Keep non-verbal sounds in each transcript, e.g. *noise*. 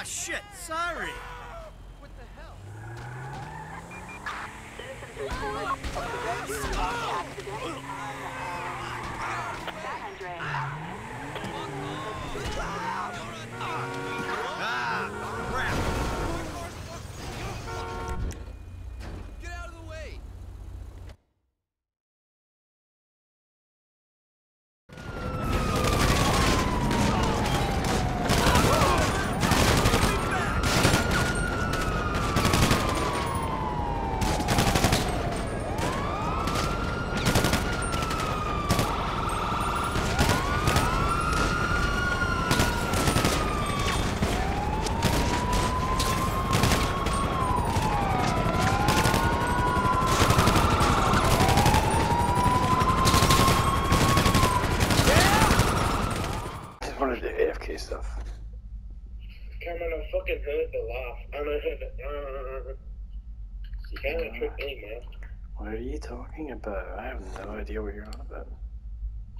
Oh shit, sorry. What the hell? Ah, crap. Get out of the way! I just want to do AFK stuff. Cameron, I fucking heard the laugh. And I heard the. Uh, me, man. What are you talking about? I have no idea what you're on about.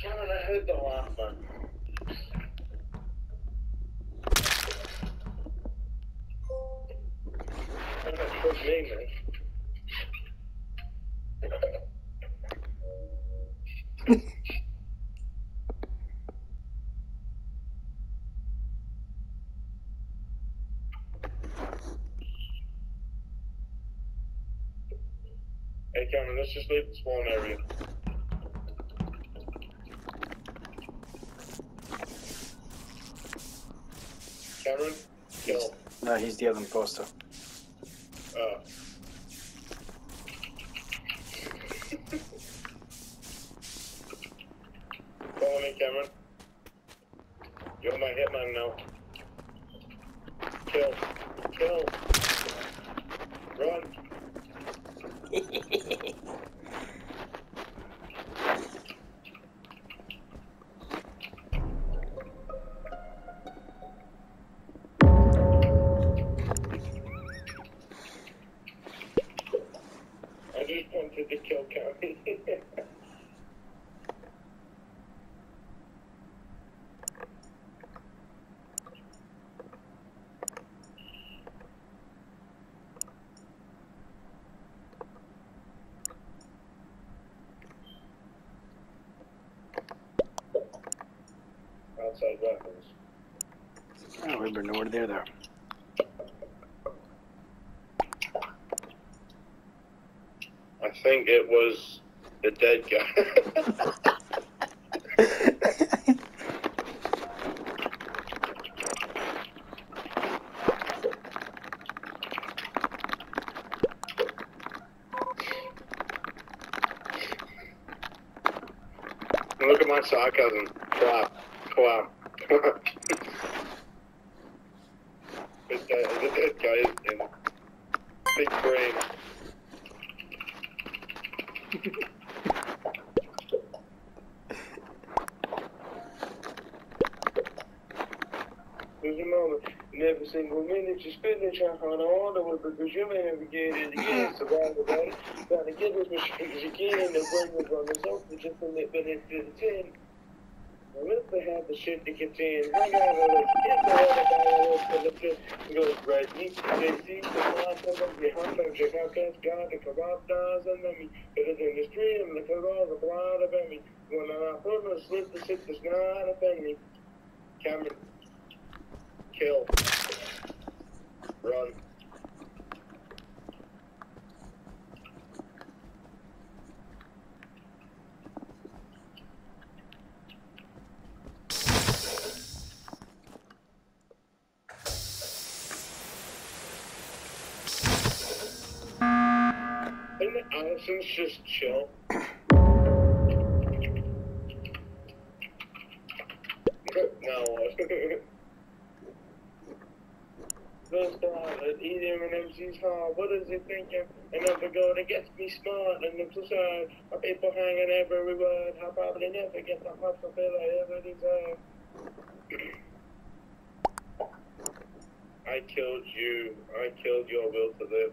Cameron, I heard the man. Kind of tricked me, man. Hey, Cameron, let's just leave the spawn area. Cameron? Kill. No, he's the other imposter. Uh. Follow me, Cameron. You're my hitman now. Kill. Kill. Run. I just wanted to kill Cameron. Outside weapons. Oh, we were nowhere there. I think it was the dead guy. *laughs* Look at my sarcasm. Clap wow. this, guy, this guy is in big brain. Lose a moment. And every single minute you spend it trying to find order because you may never get it again. So why gotta get as much as you can and bring it on the sofa just to let it to the 10. Melissa had the shit to get in. I gotta like, get the hell out of here. Goes Reggie, JC, the Hunter, Jacques, God, the Kabab, Daz, and Mimi. It is in the stream, the Kabab, the Blood of Mimi. When I put her, slip the shit, is not a thing. Cameron, kill, run. Isn't just chill? no. Goes down and eat him MC's hard. What is he thinking? And up to go to get me smart and I'm so sad. My people hanging every word. I'll probably never get that much fulfill I ever deserve. I killed you. I killed your will to live.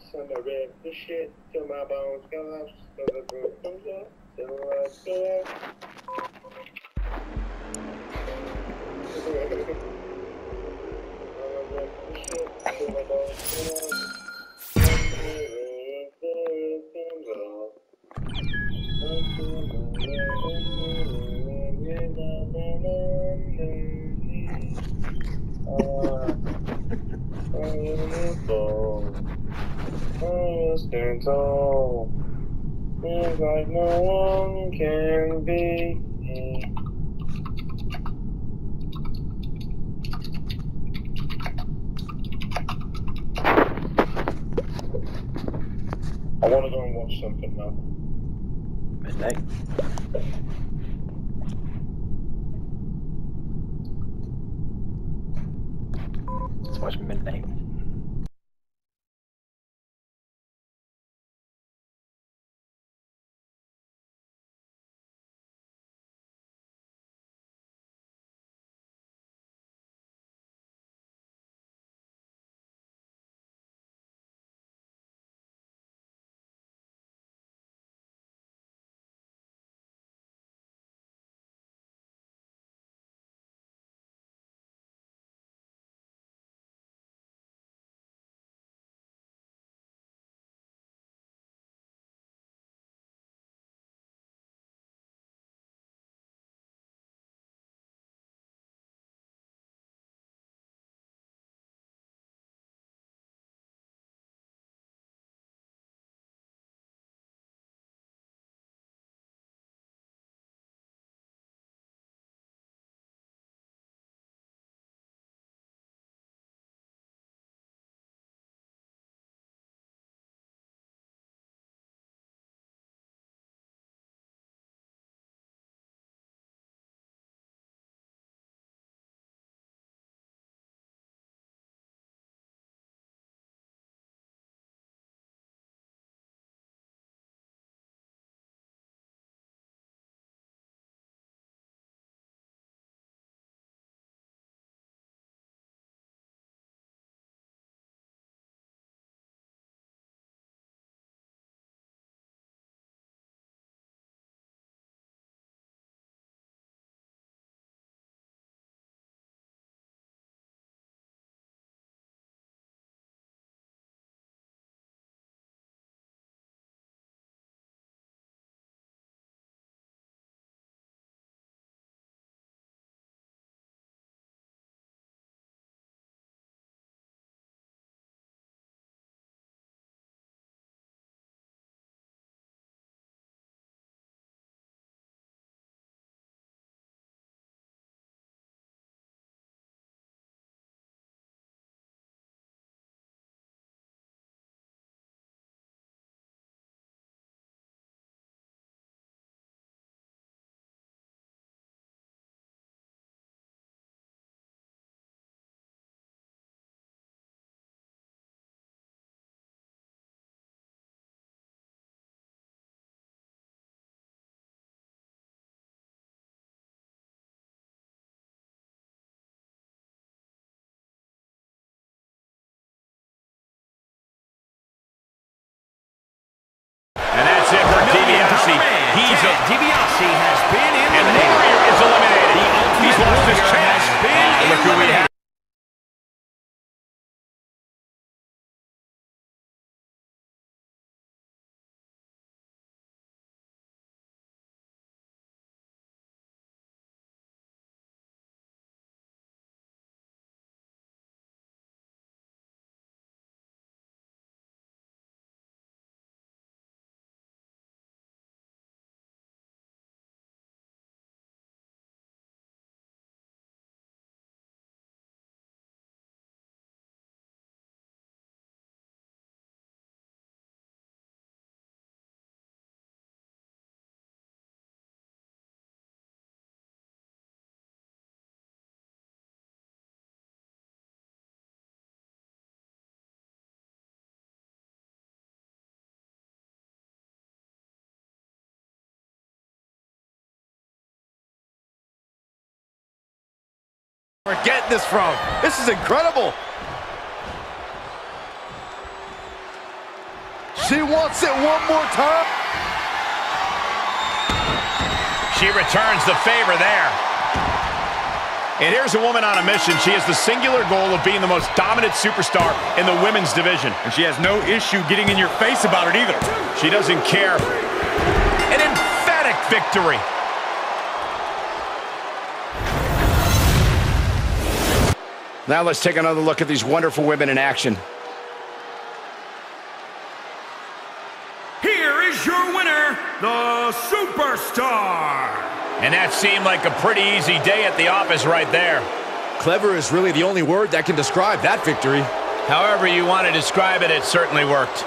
erupts and I rip the shit till my Stand are getting this from? This is incredible. She wants it one more time. She returns the favor there. And here's a woman on a mission. She has the singular goal of being the most dominant superstar in the women's division. And she has no issue getting in your face about it either. She doesn't care. An emphatic victory. Now let's take another look at these wonderful women in action. Here is your winner, the Superstar. And that seemed like a pretty easy day at the office right there. Clever is really the only word that can describe that victory. However you want to describe it, it certainly worked.